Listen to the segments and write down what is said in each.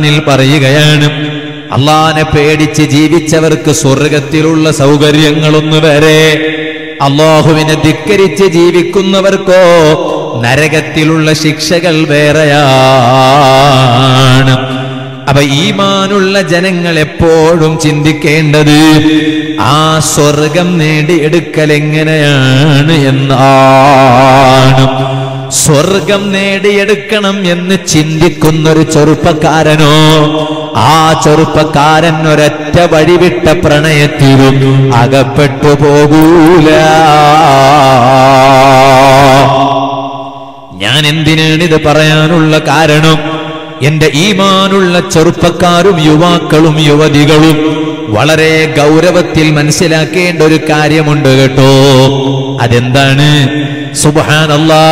ഖുർആനിൽ പറയുകയാണ് അള്ളാനെ പേടിച്ച് ജീവിച്ചവർക്ക് സ്വർഗത്തിലുള്ള സൗകര്യങ്ങളൊന്നു വരെ അള്ളാഹുവിനെ ധിക്കരിച്ച് ജീവിക്കുന്നവർക്കോ നരകത്തിലുള്ള ശിക്ഷകൾ വേറെയാണ്. അപ്പൊ ഈമാനുള്ള ജനങ്ങൾ എപ്പോഴും ചിന്തിക്കേണ്ടത് ആ സ്വർഗം നേടിയെടുക്കൽ എങ്ങനെയാണ് എന്നാണ്. സ്വർഗം നേടിയെടുക്കണം എന്ന് ചിന്തിക്കുന്നൊരു ചെറുപ്പക്കാരനോ ആ ചെറുപ്പക്കാരൻ ഒരൊറ്റ വഴിവിട്ട പ്രണയത്തിലും അകപ്പെട്ടു പോകൂല. ഞാൻ എന്തിനാണ് ഇത് പറയാനുള്ള കാരണം? എന്റെ ഈമാനുള്ള ചെറുപ്പക്കാരും യുവാക്കളും യുവതികളും വളരെ ഗൗരവത്തിൽ മനസ്സിലാക്കേണ്ട ഒരു കാര്യമുണ്ട് കേട്ടോ. അതെന്താണ്? സുബാനല്ലാ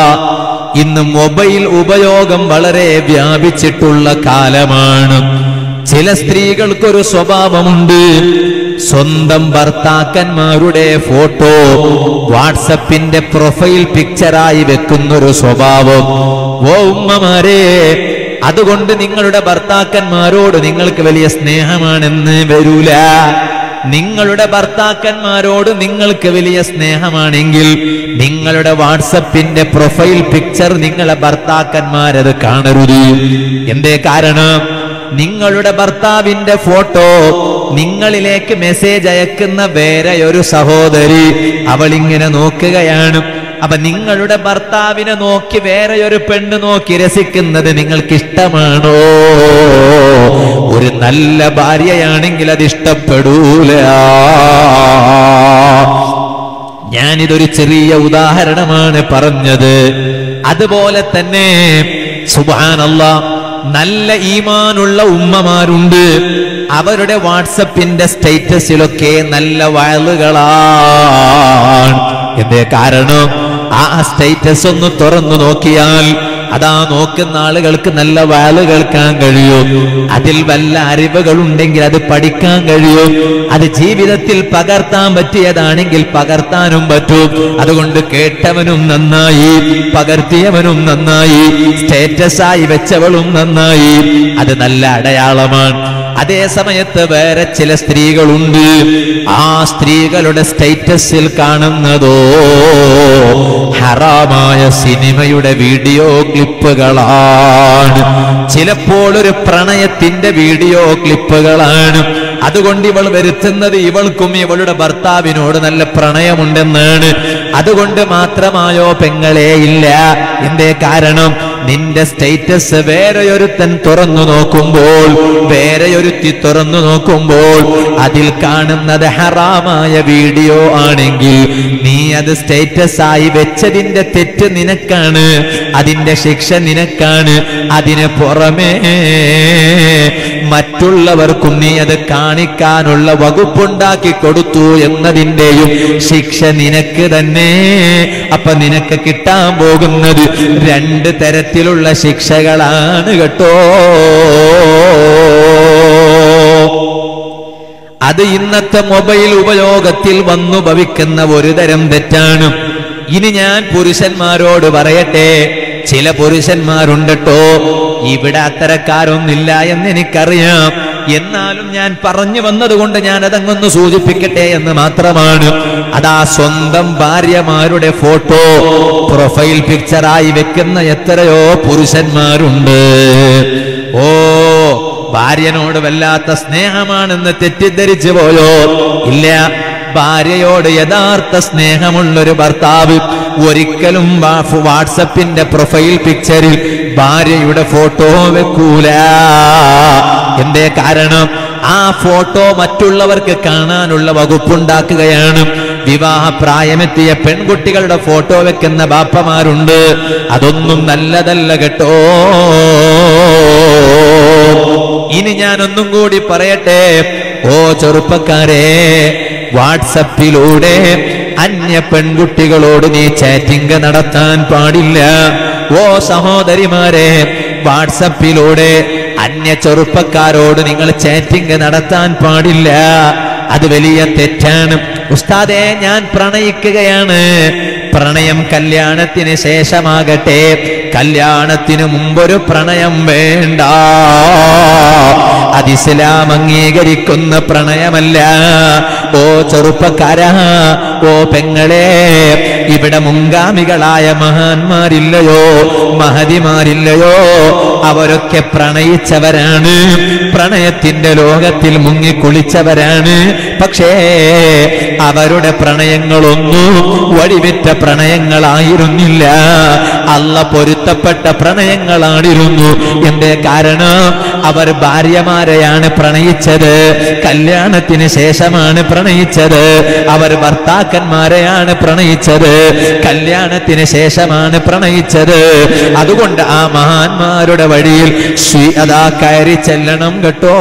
ഇന്ന് മൊബൈൽ ഉപയോഗം വളരെ വ്യാപിച്ചിട്ടുള്ള കാലമാണ്. ചില സ്ത്രീകൾക്കൊരു സ്വഭാവമുണ്ട്. സ്വന്തം ഭർത്താക്കന്മാരുടെ ഫോട്ടോ വാട്സപ്പിന്റെ പ്രൊഫൈൽ പിക്ചറായി വെക്കുന്നൊരു സ്വഭാവം. ഓ ഉമ്മമാരെ അതുകൊണ്ട് നിങ്ങളുടെ ഭർത്താക്കന്മാരോട് നിങ്ങൾക്ക് വലിയ സ്നേഹമാണെന്ന് വരൂല. നിങ്ങളുടെ ഭർത്താക്കന്മാരോട് നിങ്ങൾക്ക് വലിയ സ്നേഹമാണെങ്കിൽ നിങ്ങളുടെ വാട്സപ്പിന്റെ പ്രൊഫൈൽ പിക്ചർ നിങ്ങളെ ഭർത്താക്കന്മാരത് കാണരുത്. എന്തേ കാരണം? നിങ്ങളുടെ ഭർത്താവിന്റെ ഫോട്ടോ നിങ്ങളിലേക്ക് മെസ്സേജ് അയക്കുന്ന വേറെ ഒരു സഹോദരി അവൾ ഇങ്ങനെ നോക്കുകയാണ്. അപ്പൊ നിങ്ങളുടെ ഭർത്താവിനെ നോക്കി വേറെ ഒരു പെണ്ണ് നോക്കി രസിക്കുന്നത് നിങ്ങൾക്ക് ഇഷ്ടമാണോ ഒരു നല്ല ഭാര്യയാണെങ്കിൽ അത് ഇഷ്ടപ്പെടൂല. ഞാനിതൊരു ചെറിയ ഉദാഹരണമാണ് പറഞ്ഞത്. അതുപോലെ തന്നെ സുബാനല്ല നല്ല ഈമാനുള്ള ഉമ്മമാരുണ്ട്. അവരുടെ വാട്സപ്പിന്റെ സ്റ്റേറ്റസിലൊക്കെ നല്ല വയലുകളാണ്. എന്തേ കാരണം? ആ സ്റ്റേറ്റസ് ഒന്ന് തുറന്നു നോക്കിയാൽ അതാ നോക്കുന്ന ആളുകൾക്ക് നല്ല വാൽ കേൾക്കാൻ കഴിയൂ. അതിൽ വല്ല അറിവുകളുണ്ടെങ്കിൽ അത് പഠിക്കാൻ കഴിയൂ. അത് ജീവിതത്തിൽ പകർത്താൻ പറ്റിയതാണെങ്കിൽ പകർത്താനും പറ്റും. അതുകൊണ്ട് കേട്ടവനും നന്നായി പകർത്തിയവനും നന്നായി സ്റ്റേറ്റസായി വെച്ചവളും നന്നായി. അത് നല്ല അടയാളമാണ്. അതേ സമയത്ത് വേറെ ചില സ്ത്രീകളുണ്ട്. ആ സ്ത്രീകളുടെ സ്റ്റേറ്റസിൽ കാണുന്നതോ ഹറാമായ സിനിമയുടെ വീഡിയോ ക്ലിപ്പുകളാണ്. ചിലപ്പോൾ ഒരു പ്രണയത്തിന്റെ വീഡിയോ ക്ലിപ്പുകളാണ്. അതുകൊണ്ട് ഇവൾ വരുത്തുന്നത് ഇവൾക്കും ഇവളുടെ ഭർത്താവിനോട് നല്ല പ്രണയമുണ്ടെന്നാണ്. അതുകൊണ്ട് മാത്രമായോ പെങ്ങളെ ഇല്ല. എന്തേ കാരണം? നിന്റെ സ്റ്റേറ്റസ് വേറെ ഒരുത്തൻ തുറന്നു നോക്കുമ്പോൾ വേറെ ഒരുത്തി തുറന്നു നോക്കുമ്പോൾ അതിൽ കാണുന്നത് ഹറാമായ വീഡിയോ ആണെങ്കിൽ നീ അത് സ്റ്റേറ്റസ് ആയി വെച്ചതിന്റെ തെറ്റ് നിനക്കാണ് അതിന്റെ ശിക്ഷ നിനക്കാണ് അതിന് പുറമേ മറ്റുള്ളവർക്കും നീ അത് കാണിക്കാനുള്ള വകുപ്പുണ്ടാക്കി കൊടുത്തു എന്നതിന്റെയും ശിക്ഷ നിനക്ക് തന്നെ. അപ്പൊ നിനക്ക് കിട്ടാൻ പോകുന്നത് രണ്ട് തരത്തിലുള്ള ശിക്ഷകളാണ് കേട്ടോ. അത് ഇന്നത്തെ മൊബൈൽ ഉപയോഗത്തിൽ വന്നു ഭവിക്കുന്ന ഒരു തരം തെറ്റാണ്. ഇനി ഞാൻ പുരുഷന്മാരോട് പറയട്ടെ ചില പുരുഷന്മാരുണ്ടട്ടോ ഇവിടെ അത്തരക്കാരൊന്നില്ല എന്ന് എനിക്കറിയാം. എന്നാലും ഞാൻ പറഞ്ഞു വന്നതുകൊണ്ട് ഞാൻ അതങ്ങൊന്ന് സൂചിപ്പിക്കട്ടെ എന്ന് മാത്രമാണ്. അതാ സ്വന്തം ഭാര്യമാരുടെ ഫോട്ടോ. പ്രൊഫൈൽ പിക്ചറായി വെക്കുന്ന എത്രയോ പുരുഷന്മാരുണ്ട്. ഓ ഭാര്യനോട് വല്ലാത്ത സ്നേഹമാണെന്ന് തെറ്റിദ്ധരിച്ചു പോയോ? ഇല്ല. ഭാര്യയോട് യഥാർത്ഥ സ്നേഹമുള്ളൊരു ഭർത്താവ് ഒരിക്കലും വാട്സപ്പിന്റെ പ്രൊഫൈൽ പിക്ചറിൽ ഭാര്യയുടെ ഫോട്ടോ വെക്കൂല. എന്തേ കാരണം? ആ ഫോട്ടോ മറ്റുള്ളവർക്ക് കാണാനുള്ള വകുപ്പുണ്ടാക്കുകയാണ്. വിവാഹ പ്രായമെത്തിയ പെൺകുട്ടികളുടെ ഫോട്ടോ വെക്കുന്ന ബാപ്പമാരുണ്ട്. അതൊന്നും നല്ലതല്ല കേട്ടോ. ഇനി ഞാനൊന്നും കൂടി പറയട്ടെ. ഓ ചെറുപ്പക്കാരെ വാട്സപ്പിലൂടെ അന്യ പെൺകുട്ടികളോട് നീ ചാറ്റിംഗ് നടത്താൻ പാടില്ല. ഓ സഹോദരിമാരെ വാട്സപ്പിലൂടെ അന്യ ചെറുപ്പക്കാരോട് നിങ്ങൾ ചാറ്റിംഗ് നടത്താൻ പാടില്ല. അത് വലിയ തെറ്റാണ്. ഉസ്താദെ ഞാൻ പ്രണയിക്കുകയാണ്. പ്രണയം കല്യാണത്തിന് ശേഷമാകട്ടെ. കല്യാണത്തിന് മുമ്പൊരു പ്രണയം വേണ്ട. അത് ഇസ്ലാം അംഗീകരിക്കുന്ന പ്രണയമല്ല. ഓ ചെറുപ്പക്കാരാ ഓ പെങ്ങളെ ഇവിടെ മുൻഗാമികളായ മഹാന്മാരില്ലയോ മഹതിമാരില്ലയോ അവരൊക്കെ പ്രണയിച്ചവരാണ് പ്രണയത്തിന്റെ ലോകത്തിൽ മുങ്ങിക്കുളിച്ചവരാണ് പക്ഷേ അവരുടെ പ്രണയങ്ങളൊന്നും വഴിവിറ്റ പ്രണയങ്ങളായിരുന്നില്ല. അല്ല പൊരുത്തപ്പെട്ട പ്രണയങ്ങളാണിരുന്നു. എന്റെ കാരണം? അവർ ഭാര്യമാരെയാണ് പ്രണയിച്ചത്. കല്യാണത്തിന് ശേഷമാണ് പ്രണയിച്ചത്. അവർ ഭർത്താക്കന്മാരെയാണ് പ്രണയിച്ചത്. കല്യാണത്തിന് ശേഷമാണ് പ്രണയിച്ചത്. അതുകൊണ്ട് ആ മഹാന്മാരുടെ വഴിയിൽ ശ്രീ അതാ കയറി ചെല്ലണം കേട്ടോ.